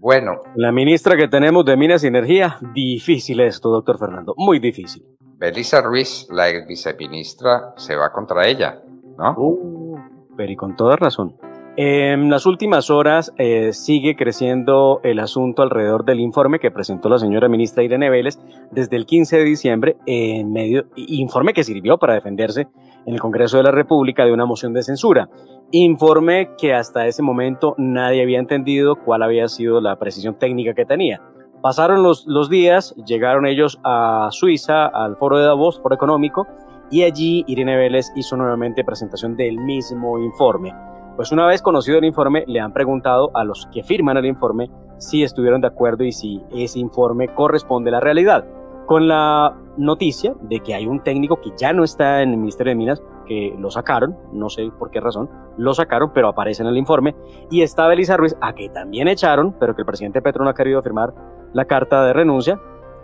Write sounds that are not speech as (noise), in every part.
Bueno. La ministra que tenemos de Minas y Energía, difícil esto, doctor Fernando, muy difícil. Belisa Ruiz, la ex viceministra, se va contra ella, ¿no? Uh, pero y con toda razón. En las últimas horas eh, sigue creciendo el asunto alrededor del informe que presentó la señora ministra Irene Vélez desde el 15 de diciembre, en medio, informe que sirvió para defenderse en el Congreso de la República de una moción de censura. Informe que hasta ese momento nadie había entendido cuál había sido la precisión técnica que tenía. Pasaron los, los días, llegaron ellos a Suiza, al foro de Davos, foro económico, y allí Irene Vélez hizo nuevamente presentación del mismo informe. Pues una vez conocido el informe, le han preguntado a los que firman el informe si estuvieron de acuerdo y si ese informe corresponde a la realidad. Con la noticia de que hay un técnico que ya no está en el Ministerio de Minas, que lo sacaron, no sé por qué razón, lo sacaron, pero aparece en el informe, y está Belisa Ruiz, a que también echaron, pero que el presidente Petro no ha querido firmar la carta de renuncia.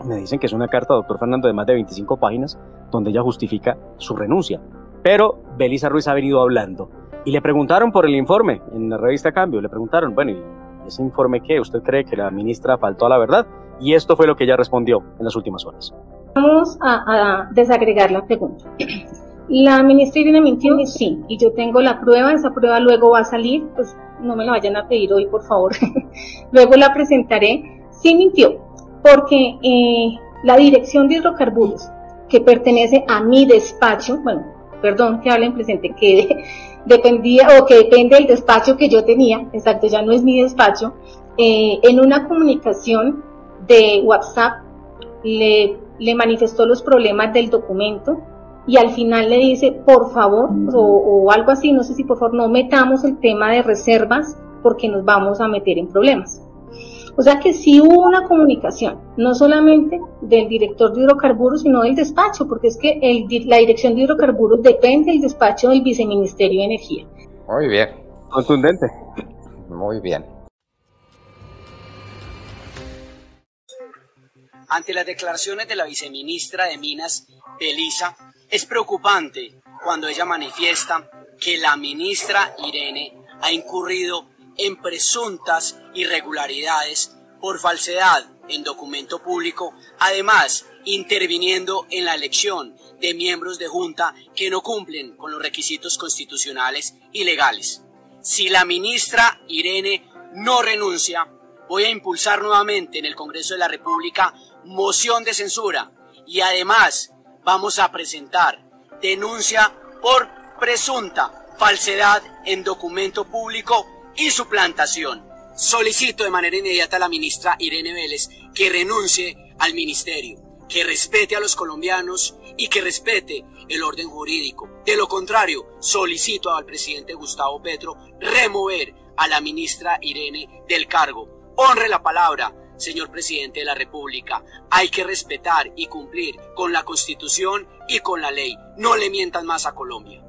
Me dicen que es una carta, doctor Fernando, de más de 25 páginas, donde ella justifica su renuncia. Pero Belisa Ruiz ha venido hablando y le preguntaron por el informe en la revista Cambio, le preguntaron, bueno, ¿y ese informe qué? ¿Usted cree que la ministra faltó a la verdad? Y esto fue lo que ella respondió en las últimas horas. Vamos a, desagregar la pregunta. La ministra Irene mintió, sí, y yo tengo la prueba, esa prueba luego va a salir, pues no me la vayan a pedir hoy, por favor. (laughs) luego la presentaré. Sí mintió, porque eh, la dirección de hidrocarburos, que pertenece a mi despacho, bueno, perdón que hable en presente, que (laughs) dependía o que depende del despacho que yo tenía, exacto, ya no es mi despacho, eh, en una comunicación de WhatsApp le, le, manifestó los problemas del documento y al final le dice, por favor, o, o algo así, no sé si por favor no metamos el tema de reservas porque nos vamos a meter en problemas. O sea que sí hubo una comunicación, no solamente del director de hidrocarburos, sino del despacho, porque es que el, la dirección de hidrocarburos depende del despacho del viceministerio de Energía. Muy bien. Contundente. Muy bien. Ante las declaraciones de la viceministra de Minas, Belisa, es preocupante cuando ella manifiesta que la ministra Irene ha incurrido en presuntas irregularidades por falsedad en documento público, además interviniendo en la elección de miembros de junta que no cumplen con los requisitos constitucionales y legales. Si la ministra Irene no renuncia, voy a impulsar nuevamente en el Congreso de la República moción de censura y además vamos a presentar denuncia por presunta falsedad en documento público y su plantación. Solicito de manera inmediata a la ministra Irene Vélez que renuncie al ministerio, que respete a los colombianos y que respete el orden jurídico. De lo contrario, solicito al presidente Gustavo Petro remover a la ministra Irene del cargo. Honre la palabra, señor presidente de la República. Hay que respetar y cumplir con la Constitución y con la ley. No le mientan más a Colombia.